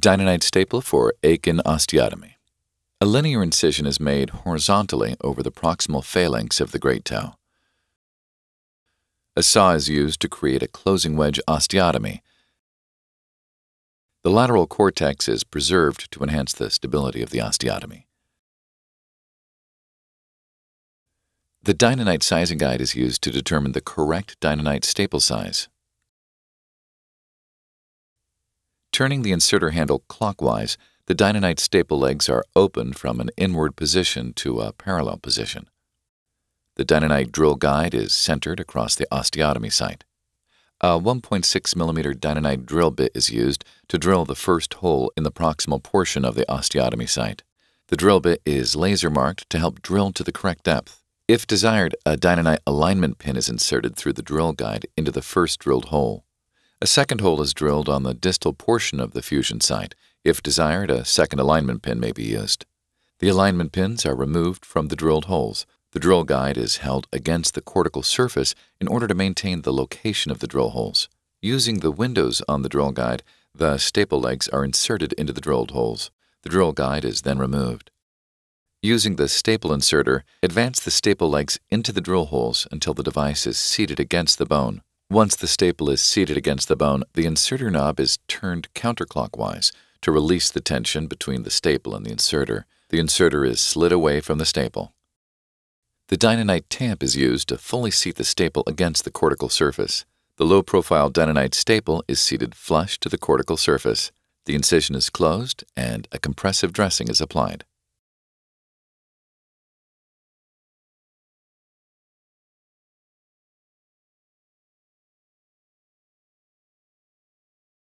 Dynanite staple for Akin osteotomy. A linear incision is made horizontally over the proximal phalanx of the great toe. A saw is used to create a closing wedge osteotomy. The lateral cortex is preserved to enhance the stability of the osteotomy. The Dynanite sizing guide is used to determine the correct Dynanite staple size. Turning the inserter handle clockwise, the Dynanite staple legs are opened from an inward position to a parallel position. The Dynanite drill guide is centered across the osteotomy site. A 1.6 mm Dynanite drill bit is used to drill the first hole in the proximal portion of the osteotomy site. The drill bit is laser marked to help drill to the correct depth. If desired, a Dynanite alignment pin is inserted through the drill guide into the first drilled hole. A second hole is drilled on the distal portion of the fusion site. If desired, a second alignment pin may be used. The alignment pins are removed from the drilled holes. The drill guide is held against the cortical surface in order to maintain the location of the drill holes. Using the windows on the drill guide, the staple legs are inserted into the drilled holes. The drill guide is then removed. Using the staple inserter, advance the staple legs into the drill holes until the device is seated against the bone. Once the staple is seated against the bone, the inserter knob is turned counterclockwise to release the tension between the staple and the inserter. The inserter is slid away from the staple. The Dynanite tamp is used to fully seat the staple against the cortical surface. The low-profile Dynanite staple is seated flush to the cortical surface. The incision is closed and a compressive dressing is applied.